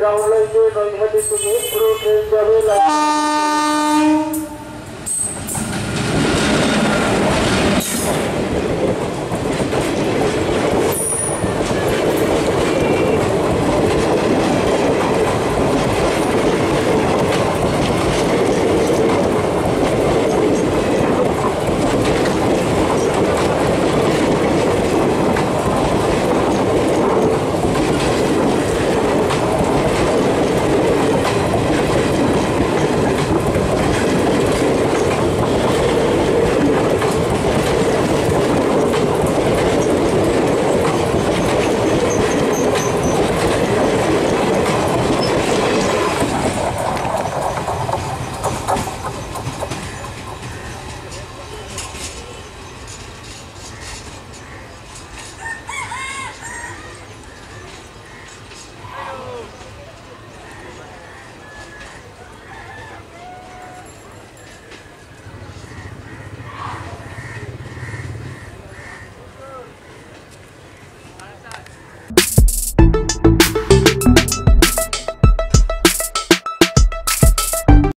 गाउलाई चाहिँ नगमति कुनै प्रोग्रेस गरेला